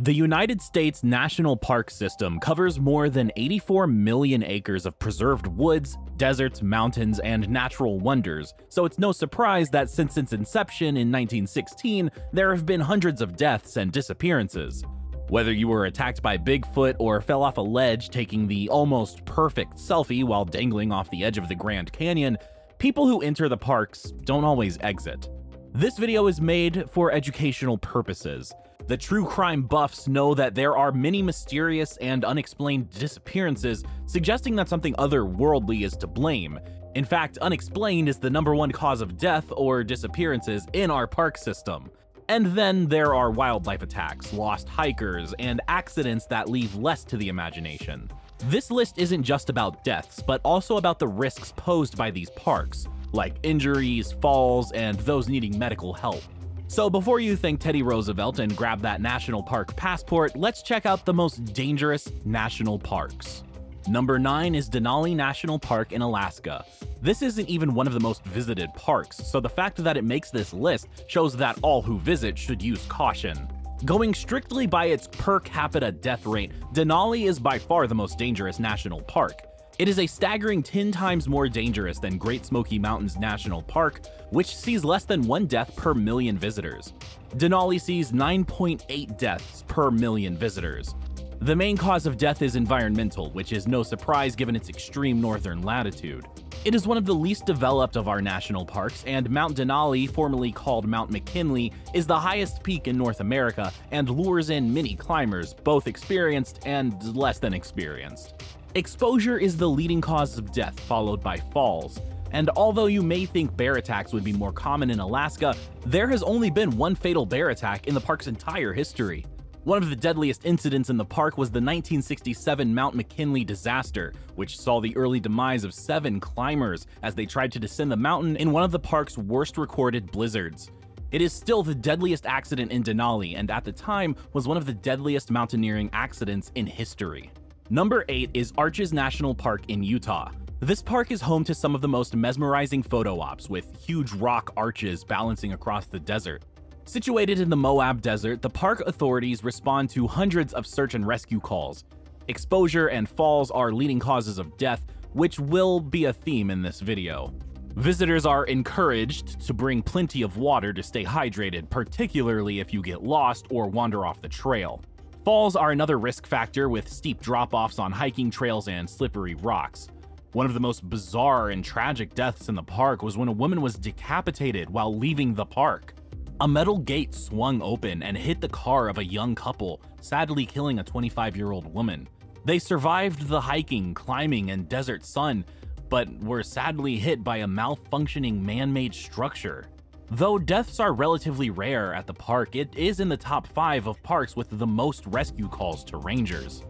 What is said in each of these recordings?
The United States National Park System covers more than 84 million acres of preserved woods, deserts, mountains, and natural wonders, so it's no surprise that since its inception in 1916, there have been hundreds of deaths and disappearances. Whether you were attacked by Bigfoot or fell off a ledge taking the almost perfect selfie while dangling off the edge of the Grand Canyon, people who enter the parks don't always exit. This video is made for educational purposes. The true crime buffs know that there are many mysterious and unexplained disappearances, suggesting that something otherworldly is to blame. In fact, unexplained is the number one cause of death or disappearances in our park system. And then there are wildlife attacks, lost hikers, and accidents that leave less to the imagination. This list isn't just about deaths, but also about the risks posed by these parks, like injuries, falls, and those needing medical help. So before you think Teddy Roosevelt and grab that national park passport, let's check out the most dangerous national parks. Number 9 is Denali National Park in Alaska. This isn't even one of the most visited parks, so the fact that it makes this list shows that all who visit should use caution. Going strictly by its per capita death rate, Denali is by far the most dangerous national park. It is a staggering 10 times more dangerous than Great Smoky Mountains National Park, which sees less than one death per million visitors. Denali sees 9.8 deaths per million visitors. The main cause of death is environmental, which is no surprise given its extreme northern latitude. It is one of the least developed of our national parks, and Mount Denali, formerly called Mount McKinley, is the highest peak in North America and lures in many climbers, both experienced and less than experienced. Exposure is the leading cause of death, followed by falls. And although you may think bear attacks would be more common in Alaska, there has only been one fatal bear attack in the park's entire history. One of the deadliest incidents in the park was the 1967 Mount McKinley disaster, which saw the early demise of seven climbers as they tried to descend the mountain in one of the park's worst recorded blizzards. It is still the deadliest accident in Denali, and at the time was one of the deadliest mountaineering accidents in history. Number 8 is Arches National Park in Utah. This park is home to some of the most mesmerizing photo ops, with huge rock arches balancing across the desert. Situated in the Moab Desert, the park authorities respond to hundreds of search and rescue calls. Exposure and falls are leading causes of death, which will be a theme in this video. Visitors are encouraged to bring plenty of water to stay hydrated, particularly if you get lost or wander off the trail. Falls are another risk factor with steep drop-offs on hiking trails and slippery rocks. One of the most bizarre and tragic deaths in the park was when a woman was decapitated while leaving the park. A metal gate swung open and hit the car of a young couple, sadly killing a 25-year-old woman. They survived the hiking, climbing, and desert sun, but were sadly hit by a malfunctioning man-made structure. Though deaths are relatively rare at the park, it is in the top 5 of parks with the most rescue calls to rangers.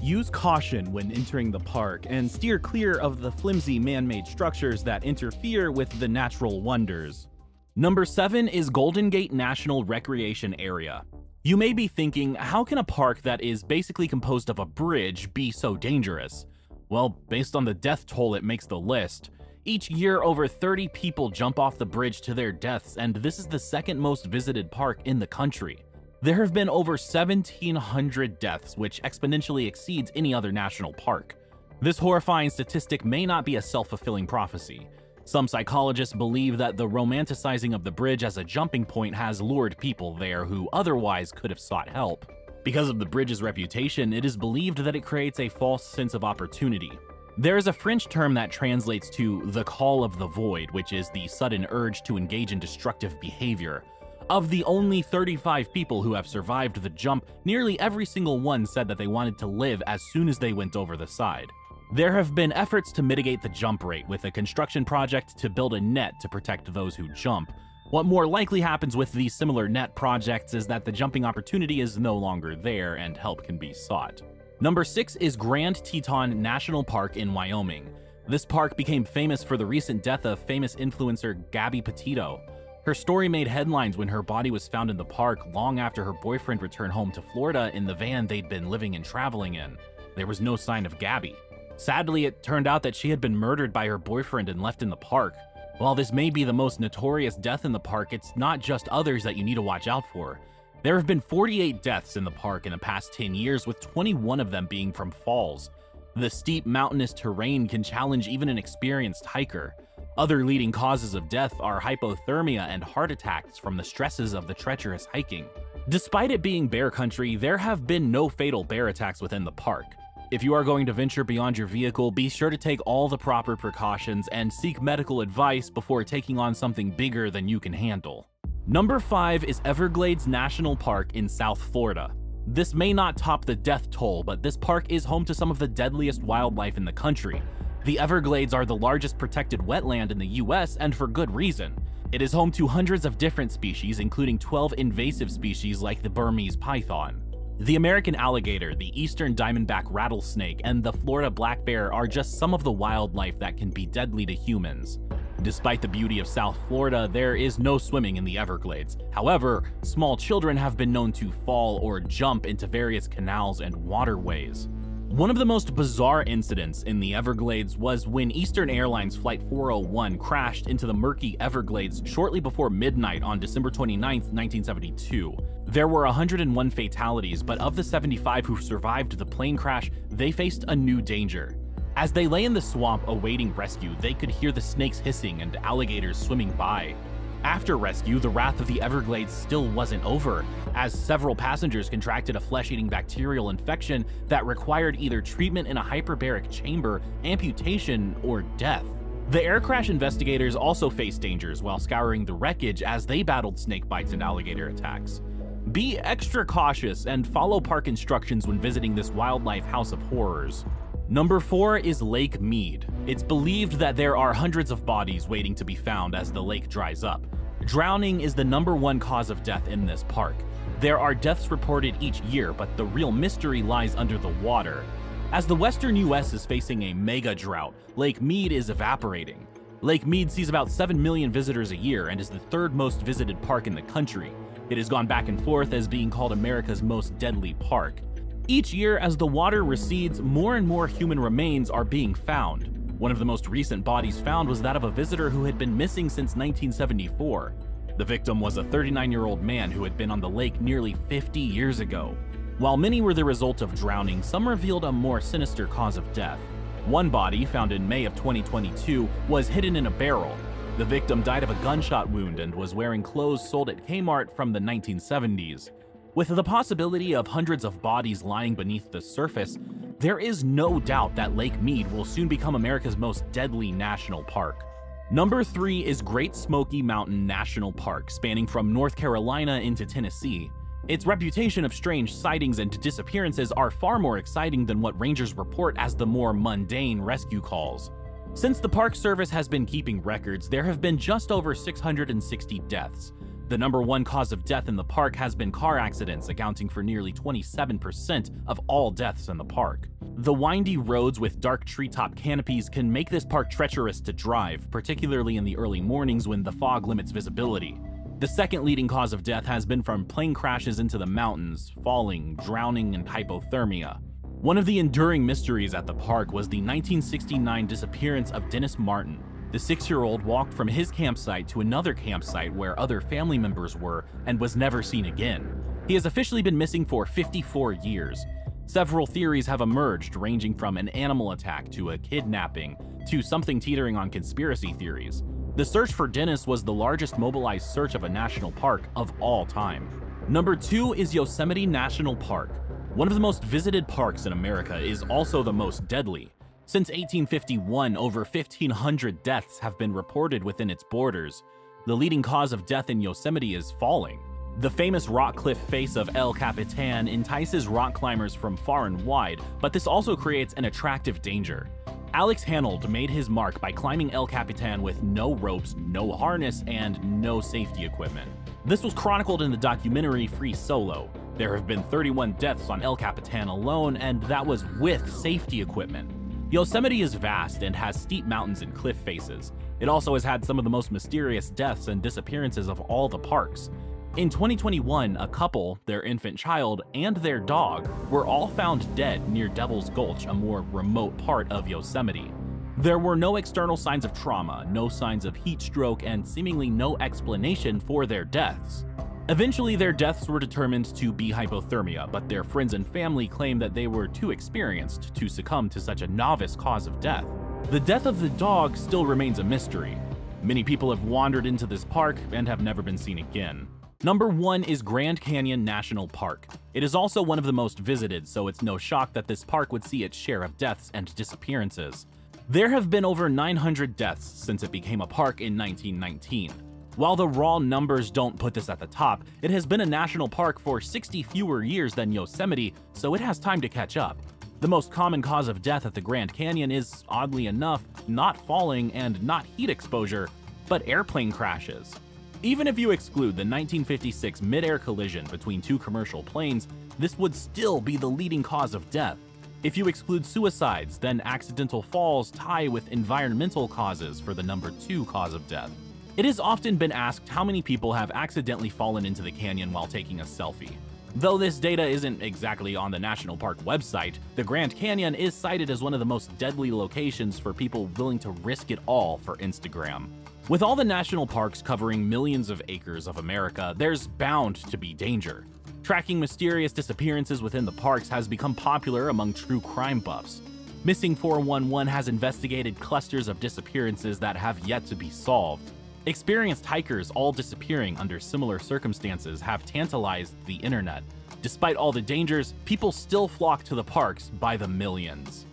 Use caution when entering the park and steer clear of the flimsy man-made structures that interfere with the natural wonders. Number 7 is Golden Gate National Recreation Area. You may be thinking, how can a park that is basically composed of a bridge be so dangerous? Well, based on the death toll it makes the list, each year, over 30 people jump off the bridge to their deaths, and this is the second most visited park in the country. There have been over 1,700 deaths, which exponentially exceeds any other national park. This horrifying statistic may not be a self-fulfilling prophecy. Some psychologists believe that the romanticizing of the bridge as a jumping point has lured people there who otherwise could have sought help. Because of the bridge's reputation, it is believed that it creates a false sense of opportunity. There is a French term that translates to the call of the void, which is the sudden urge to engage in destructive behavior. Of the only 35 people who have survived the jump, nearly every single one said that they wanted to live as soon as they went over the side. There have been efforts to mitigate the jump rate with a construction project to build a net to protect those who jump. What more likely happens with these similar net projects is that the jumping opportunity is no longer there and help can be sought. Number 6 is Grand Teton National Park in Wyoming. This park became famous for the recent death of famous influencer Gabby Petito. Her story made headlines when her body was found in the park long after her boyfriend returned home to Florida in the van they'd been living and traveling in. There was no sign of Gabby. Sadly, it turned out that she had been murdered by her boyfriend and left in the park. While this may be the most notorious death in the park, it's not just others that you need to watch out for. There have been 48 deaths in the park in the past 10 years, with 21 of them being from falls. The steep mountainous terrain can challenge even an experienced hiker. Other leading causes of death are hypothermia and heart attacks from the stresses of the treacherous hiking. Despite it being bear country, there have been no fatal bear attacks within the park. If you are going to venture beyond your vehicle, be sure to take all the proper precautions and seek medical advice before taking on something bigger than you can handle. Number 5 is Everglades National Park in South Florida. This may not top the death toll, but this park is home to some of the deadliest wildlife in the country, the Everglades are the largest protected wetland in the US, and for good reason. It is home to hundreds of different species, including 12 invasive species like the Burmese python. The American alligator, the eastern diamondback rattlesnake, and the Florida black bear are just some of the wildlife that can be deadly to humans. Despite the beauty of South Florida, there is no swimming in the Everglades. However, small children have been known to fall or jump into various canals and waterways. One of the most bizarre incidents in the Everglades was when Eastern Airlines Flight 401 crashed into the murky Everglades shortly before midnight on December 29, 1972. There were 101 fatalities, but of the 75 who survived the plane crash, they faced a new danger. As they lay in the swamp awaiting rescue, they could hear the snakes hissing and alligators swimming by. After rescue, the wrath of the Everglades still wasn't over, as several passengers contracted a flesh-eating bacterial infection that required either treatment in a hyperbaric chamber, amputation, or death. The air crash investigators also faced dangers while scouring the wreckage as they battled snake bites and alligator attacks. Be extra cautious and follow park instructions when visiting this wildlife house of horrors. Number 4 is Lake Mead. It's believed that there are hundreds of bodies waiting to be found as the lake dries up. Drowning is the number one cause of death in this park. There are deaths reported each year, but the real mystery lies under the water. As the western US is facing a mega drought, Lake Mead is evaporating. Lake Mead sees about 7 million visitors a year and is the third most visited park in the country. It has gone back and forth as being called America's most deadly park. Each year, as the water recedes, more and more human remains are being found. One of the most recent bodies found was that of a visitor who had been missing since 1974. The victim was a 39-year-old man who had been on the lake nearly 50 years ago. While many were the result of drowning, some revealed a more sinister cause of death. One body, found in May of 2022, was hidden in a barrel. The victim died of a gunshot wound and was wearing clothes sold at Kmart from the 1970s. With the possibility of hundreds of bodies lying beneath the surface, there is no doubt that Lake Mead will soon become America's most deadly national park. Number 3 is Great Smoky Mountain National Park, spanning from North Carolina into Tennessee. Its reputation of strange sightings and disappearances are far more exciting than what rangers report as the more mundane rescue calls. Since the Park Service has been keeping records, there have been just over 660 deaths, the number one cause of death in the park has been car accidents, accounting for nearly 27% of all deaths in the park. The windy roads with dark treetop canopies can make this park treacherous to drive, particularly in the early mornings when the fog limits visibility. The second leading cause of death has been from plane crashes into the mountains, falling, drowning, and hypothermia. One of the enduring mysteries at the park was the 1969 disappearance of Dennis Martin, the six-year-old walked from his campsite to another campsite where other family members were and was never seen again. He has officially been missing for 54 years. Several theories have emerged, ranging from an animal attack to a kidnapping to something teetering on conspiracy theories. The search for Dennis was the largest mobilized search of a national park of all time. Number 2 is Yosemite National Park. One of the most visited parks in America is also the most deadly. Since 1851, over 1,500 deaths have been reported within its borders. The leading cause of death in Yosemite is falling. The famous rock cliff face of El Capitan entices rock climbers from far and wide, but this also creates an attractive danger. Alex Honnold made his mark by climbing El Capitan with no ropes, no harness, and no safety equipment. This was chronicled in the documentary Free Solo. There have been 31 deaths on El Capitan alone, and that was with safety equipment. Yosemite is vast and has steep mountains and cliff faces. It also has had some of the most mysterious deaths and disappearances of all the parks. In 2021, a couple, their infant child, and their dog were all found dead near Devil's Gulch, a more remote part of Yosemite. There were no external signs of trauma, no signs of heat stroke, and seemingly no explanation for their deaths. Eventually, their deaths were determined to be hypothermia, but their friends and family claim that they were too experienced to succumb to such a novice cause of death. The death of the dog still remains a mystery. Many people have wandered into this park and have never been seen again. Number 1 is Grand Canyon National Park. It is also one of the most visited, so it's no shock that this park would see its share of deaths and disappearances. There have been over 900 deaths since it became a park in 1919. While the raw numbers don't put this at the top, it has been a national park for 60 fewer years than Yosemite, so it has time to catch up. The most common cause of death at the Grand Canyon is, oddly enough, not falling and not heat exposure, but airplane crashes. Even if you exclude the 1956 mid-air collision between two commercial planes, this would still be the leading cause of death. If you exclude suicides, then accidental falls tie with environmental causes for the number two cause of death. It has often been asked how many people have accidentally fallen into the canyon while taking a selfie. Though this data isn't exactly on the National Park website, the Grand Canyon is cited as one of the most deadly locations for people willing to risk it all for Instagram. With all the national parks covering millions of acres of America, there's bound to be danger. Tracking mysterious disappearances within the parks has become popular among true crime buffs. Missing 411 has investigated clusters of disappearances that have yet to be solved. Experienced hikers all disappearing under similar circumstances have tantalized the internet. Despite all the dangers, people still flock to the parks by the millions.